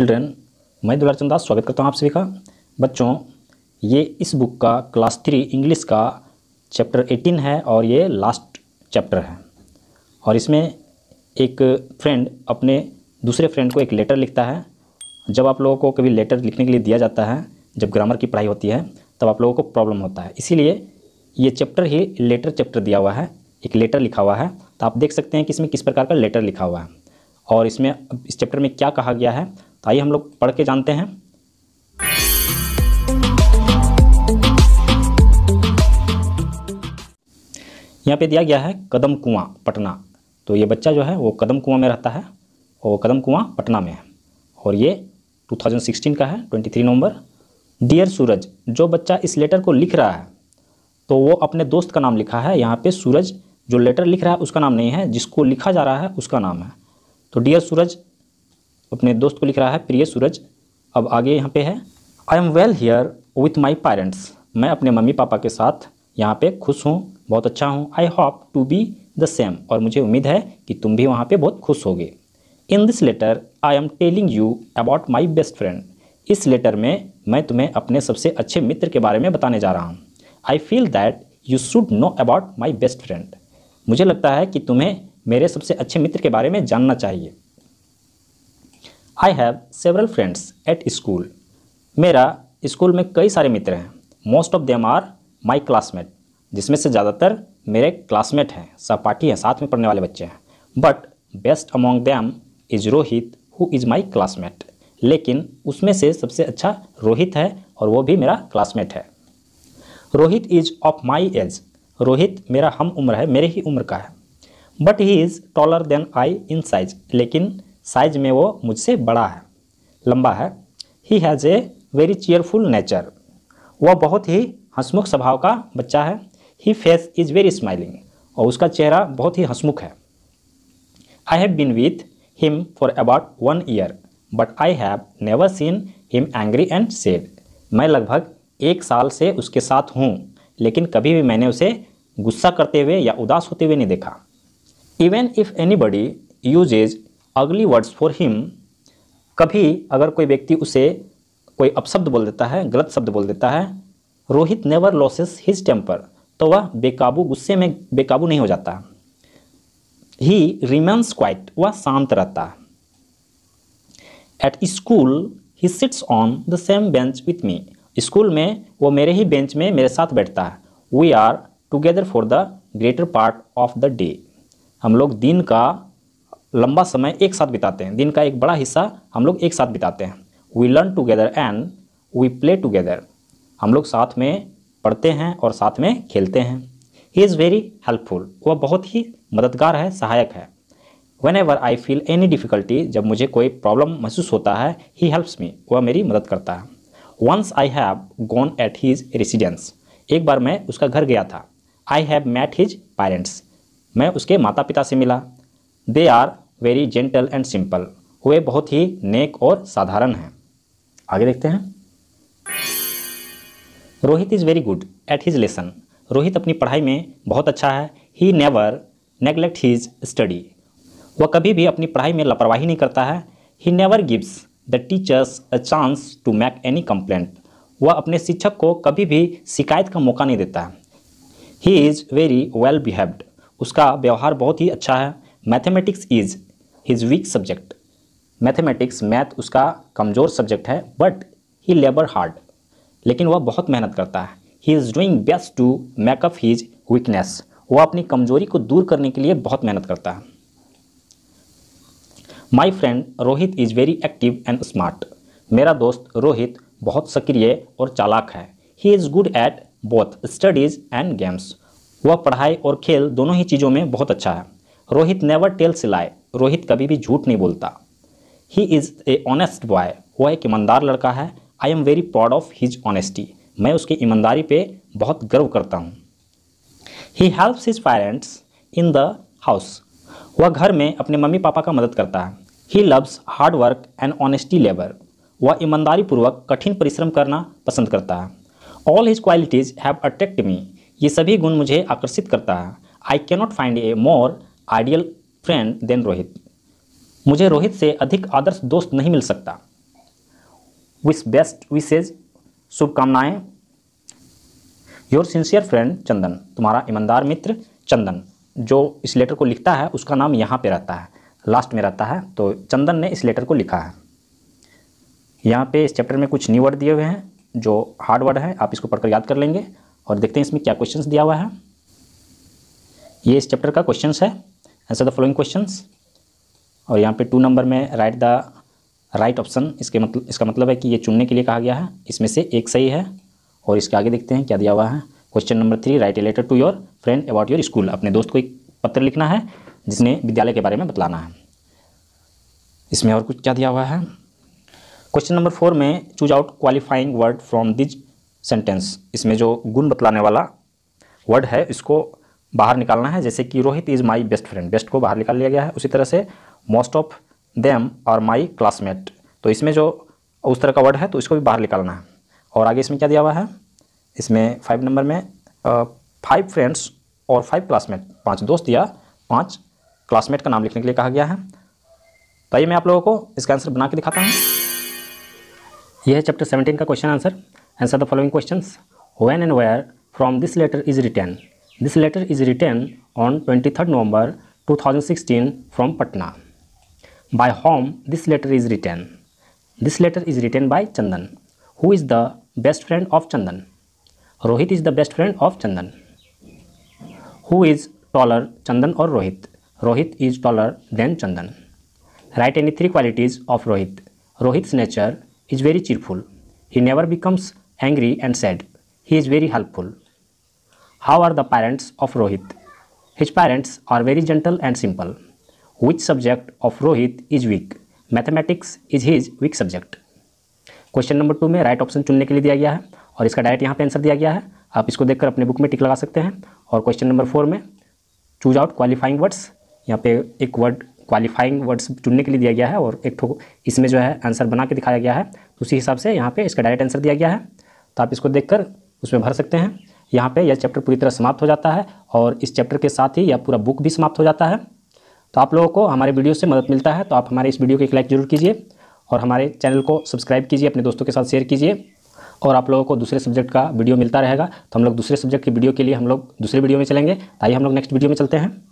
Children, मैं दुलार चंदास स्वागत करता हूँ आप सभी का। बच्चों, ये इस बुक का क्लास थ्री इंग्लिश का चैप्टर एटीन है और ये लास्ट चैप्टर है। और इसमें एक फ्रेंड अपने दूसरे फ्रेंड को एक लेटर लिखता है। जब आप लोगों को कभी लेटर लिखने के लिए दिया जाता है, जब ग्रामर की पढ़ाई होती है, तब आप लोगों को प्रॉब्लम होता है। इसीलिए ये चैप्टर ही लेटर चैप्टर दिया हुआ है, एक लेटर लिखा हुआ है। तो आप देख सकते हैं कि इसमें किस प्रकार का लेटर लिखा हुआ है। और इसमें इस चैप्टर में क्या कहा गया है तो आइए हम लोग पढ़ के जानते हैं। यहाँ पे दिया गया है कदम कुआँ, पटना। तो ये बच्चा जो है, वो कदम कुआँ में रहता है और वो कदम कुआँ पटना में है। और ये 2016 का है 23 नवंबर। डियर सूरज, जो बच्चा इस लेटर को लिख रहा है तो वो अपने दोस्त का नाम लिखा है। यहाँ पे सूरज, जो लेटर लिख रहा है, उसका नाम नहीं है। जिसको लिखा जा रहा है, उसका नाम है। तो डियर सूरज अपने दोस्त को लिख रहा है, प्रिय सूरज, अब आगे यहाँ पे है। I am well here with my parents मैं अपने मम्मी पापा के साथ यहाँ पे खुश हूँ, बहुत अच्छा हूँ। I hope to be the same और मुझे उम्मीद है कि तुम भी वहाँ पे बहुत खुश होगे। In this letter I am telling you about my best friend इस लेटर में मैं तुम्हें अपने सबसे अच्छे मित्र के बारे में बताने जा रहा हूँ। I feel that you should know about my best friend मुझे लगता है कि तुम्हें मेरे सबसे अच्छे मित्र के बारे में जानना चाहिए। I have several friends at school मेरा स्कूल में कई सारे मित्र हैं। Most of them are my classmate जिसमें से ज़्यादातर मेरे क्लासमेट हैं। सहपाठी हैं, साथ में पढ़ने वाले बच्चे हैं। But best among them is Rohit who is my classmate लेकिन उसमें से सबसे अच्छा रोहित है और वो भी मेरा क्लासमेट है। Rohit is of my age Rohit मेरा हम उम्र है, मेरे ही उम्र का है। But he is taller than I in size लेकिन साइज़ में वो मुझसे बड़ा है, लंबा है। He has a very cheerful nature वह बहुत ही हंसमुख स्वभाव का बच्चा है। His face is very smiling और उसका चेहरा बहुत ही हंसमुख है। I have been with him for about one year but I have never seen him angry and sad मैं लगभग एक साल से उसके साथ हूँ, लेकिन कभी भी मैंने उसे गुस्सा करते हुए या उदास होते हुए नहीं देखा। Even if anybody uses ugly words for him कभी अगर कोई व्यक्ति उसे कोई अपशब्द बोल देता है, गलत शब्द बोल देता है, Rohit never loses his temper तो वह बेकाबू, गुस्से में बेकाबू नहीं हो जाता। ही रिमेंस क्वाइट वह शांत रहता। At school he sits on the same bench with me school में, वो मेरे ही बेंच में मेरे साथ बैठता है। We are together for the greater part of the day हम लोग दिन का लंबा समय एक साथ बिताते हैं। दिन का एक बड़ा हिस्सा हम लोग एक साथ बिताते हैं। We learn together and we play together हम लोग साथ में पढ़ते हैं और साथ में खेलते हैं। ही इज़ वेरी हेल्पफुल वह बहुत ही मददगार है, सहायक है। Whenever I feel any difficulty जब मुझे कोई प्रॉब्लम महसूस होता है ही हेल्प्स मी वह मेरी मदद करता है। Once I have gone at his residence एक बार मैं उसका घर गया था। I have met his parents मैं उसके माता पिता से मिला। They are very gentle and simple. वे बहुत ही नेक और साधारण हैं। आगे देखते हैं। Rohit is very good at his lesson. Rohit अपनी पढ़ाई में बहुत अच्छा है। He never neglect his study वह कभी भी अपनी पढ़ाई में लापरवाही नहीं करता है। He never gives the teachers a chance to make any complaint वह अपने शिक्षक को कभी भी शिकायत का मौका नहीं देता है। He is very well behaved उसका व्यवहार बहुत ही अच्छा है। Mathematics is his weak subject mathematics math उसका कमज़ोर सब्जेक्ट है बट ही लेबर हार्ड लेकिन वह बहुत मेहनत करता है। He is doing best to make up his weakness वह अपनी कमज़ोरी को दूर करने के लिए बहुत मेहनत करता है। My friend Rohit is very active and smart मेरा दोस्त रोहित बहुत सक्रिय और चालाक है। He is good at both studies and games वह पढ़ाई और खेल दोनों ही चीज़ों में बहुत अच्छा है। रोहित नेवर टेल सिलाई रोहित कभी भी झूठ नहीं बोलता। He is a honest boy वह एक ईमानदार लड़का है। I am very proud of his honesty मैं उसकी ईमानदारी पे बहुत गर्व करता हूँ। He helps his parents in the house वह घर में अपने मम्मी पापा का मदद करता है। He loves hard work and honesty labour वह ईमानदारी पूर्वक कठिन परिश्रम करना पसंद करता है। All his qualities have attract me ये सभी गुण मुझे आकर्षित करता है। I cannot find a more ideal friend, than Rohit. मुझे रोहित से अधिक आदर्श दोस्त नहीं मिल सकता। विश बेस्ट विशेज शुभकामनाएँ। Your sincere friend Chandan. तुम्हारा ईमानदार मित्र, चंदन, जो इस लेटर को लिखता है, उसका नाम यहाँ पे रहता है। लास्ट में रहता है तो चंदन ने इस लेटर को लिखा है। यहाँ पे इस चैप्टर में कुछ न्यू वर्ड दिए हुए हैं, जो हार्ड वर्ड है, आप इसको पढ़कर याद कर लेंगे। और देखते हैं इसमें क्या क्वेश्चंस दिया हुआ है। ये इस चैप्टर का क्वेश्चंस है। आंसर द फॉलोइंग क्वेश्चंस और यहाँ पे टू नंबर में राइट द राइट ऑप्शन इसके मतलब इसका मतलब है कि ये चुनने के लिए कहा गया है। इसमें से एक सही है। और इसके आगे देखते हैं क्या दिया हुआ है। Question number three write a letter to your friend about your school अपने दोस्त को एक पत्र लिखना है, जिसने विद्यालय के बारे में बतलाना है। इसमें और कुछ क्या दिया हुआ है? क्वेश्चन नंबर फोर में choose out qualifying word from these sentence इसमें जो गुण बतलाने वाला वर्ड है, इसको बाहर निकालना है, जैसे कि Rohit is my best friend best को बाहर निकाल लिया गया है। उसी तरह से most of them are my classmate तो इसमें जो, उस तरह का वर्ड है तो इसको भी बाहर निकालना है। और आगे इसमें क्या दिया हुआ है? इसमें फाइव नंबर में फाइव फ्रेंड्स और फाइव क्लासमेट पाँच दोस्त या पाँच क्लासमेट का नाम लिखने के लिए कहा गया है। तो आइए मैं आप लोगों को, इसका आंसर बना के दिखाता हूँ। यह है चैप्टर सेवनटीन का question answer answer the following question when and where from this letter is written This letter is written on 23rd November 2016 from Patna. By whom this letter is written? This letter is written by Chandan. Who is the best friend of Chandan? Rohit is the best friend of Chandan. Who is taller, Chandan or Rohit? Rohit is taller than Chandan. Write any three qualities of Rohit. Rohit's nature is very cheerful. He never becomes angry and sad. He is very helpful. How are the parents of Rohit? His parents are very gentle and simple. Which subject of Rohit is weak? Mathematics is his weak subject. Question number two में right option चुनने के लिए दिया गया है, और इसका direct यहाँ पे आंसर दिया गया है आप इसको देखकर अपने बुक में टिक लगा सकते हैं और क्वेश्चन नंबर फोर में चूज़ आउट क्वालिफाइंग वर्ड्स यहाँ पे एक वर्ड क्वालिफाइंग वर्ड्स चुनने के लिए दिया गया है, और एक ठो इसमें जो है आंसर बना के दिखाया गया है तो उसी हिसाब से यहाँ पे इसका डायरेक्ट आंसर दिया गया है तो आप इसको देखकर उसमें भर सकते हैं यहाँ पे यह चैप्टर पूरी तरह समाप्त हो जाता है और इस चैप्टर के साथ ही यह पूरा बुक भी समाप्त हो जाता है। तो आप लोगों को हमारे वीडियो से मदद मिलता है तो आप हमारे इस वीडियो को एक लाइक ज़रूर कीजिए और हमारे चैनल को सब्सक्राइब कीजिए, अपने दोस्तों के साथ शेयर कीजिए और आप लोगों को दूसरे सब्जेक्ट का वीडियो मिलता रहेगा। तो हम लोग दूसरे सब्जेक्ट की वीडियो के लिए हम लोग दूसरे वीडियो में चलेंगे। आइए हम लोग नेक्स्ट वीडियो में चलते हैं।